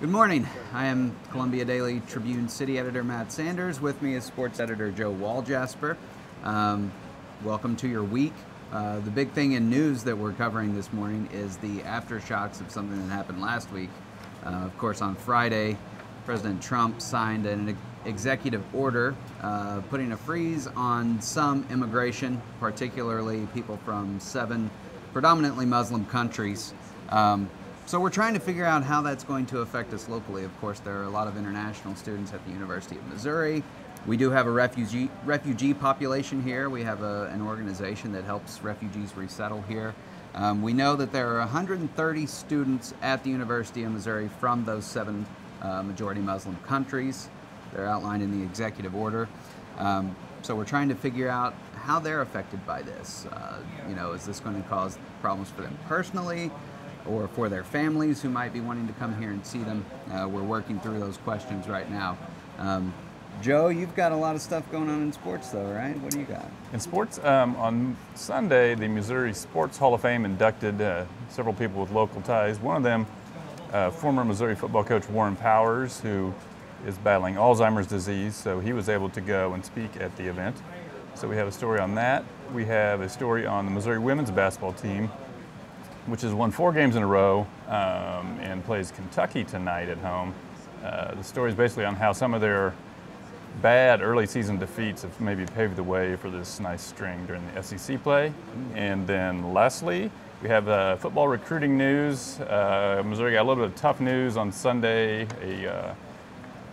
Good morning. I am Columbia Daily Tribune City Editor Matt Sanders. With me is Sports Editor Joe Walljasper. Um, welcome to your week. Uh, the big thing in news that we're covering this morning is the aftershocks of something that happened last week. Uh, of course, on Friday, President Trump signed an executive order uh, putting a freeze on some immigration, particularly people from seven predominantly Muslim countries. Um, so we're trying to figure out how that's going to affect us locally. Of course, there are a lot of international students at the University of Missouri. We do have a refugee refugee population here. We have a, an organization that helps refugees resettle here. Um, we know that there are 130 students at the University of Missouri from those seven uh, majority Muslim countries. They're outlined in the executive order. Um, so we're trying to figure out how they're affected by this. Uh, you know, is this going to cause problems for them personally? Or for their families who might be wanting to come here and see them. Uh, we're working through those questions right now. Um, Joe, you've got a lot of stuff going on in sports, though, right? What do you got? In sports, um, on Sunday, the Missouri Sports Hall of Fame inducted uh, several people with local ties. One of them, uh, former Missouri football coach Warren Powers, who is battling Alzheimer's disease, so he was able to go and speak at the event. So we have a story on that. We have a story on the Missouri women's basketball team which has won four games in a row um, and plays Kentucky tonight at home. Uh, the story is basically on how some of their bad early season defeats have maybe paved the way for this nice string during the SEC play. And then lastly, we have uh, football recruiting news. Uh, Missouri got a little bit of tough news on Sunday. A uh,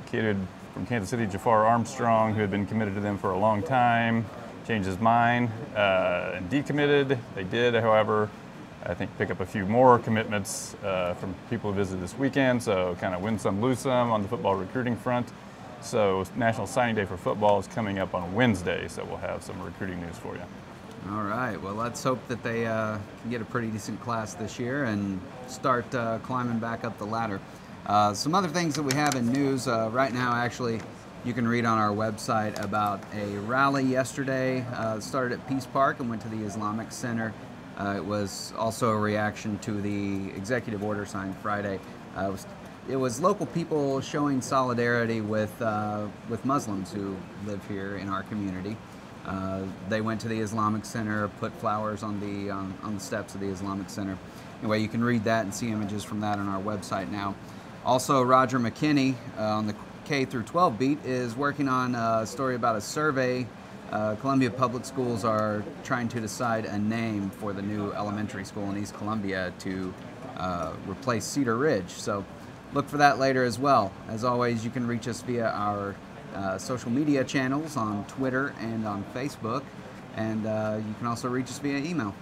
kid from Kansas City, Jafar Armstrong, who had been committed to them for a long time, changed his mind uh, and decommitted. They did, however, I think pick up a few more commitments uh, from people who visited this weekend, so kind of win some, lose some on the football recruiting front. So National Signing Day for football is coming up on Wednesday, so we'll have some recruiting news for you. All right. Well, let's hope that they uh, can get a pretty decent class this year and start uh, climbing back up the ladder. Uh, some other things that we have in news uh, right now, actually, you can read on our website about a rally yesterday. Uh, started at Peace Park and went to the Islamic Center uh, it was also a reaction to the executive order signed Friday. Uh, it, was, it, was, local people showing solidarity with, uh, with Muslims who live here in our community. Uh, they went to the Islamic Center, put flowers on the, on, on the steps of the Islamic Center. Anyway, you can read that and see images from that on our website now. Also, Roger McKinney uh, on the K through 12 beat is working on a story about a survey uh, Columbia Public Schools are trying to decide a name for the new elementary school in East Columbia to uh, replace Cedar Ridge. So look for that later as well. As always, you can reach us via our uh, social media channels on Twitter and on Facebook. And uh, you can also reach us via email.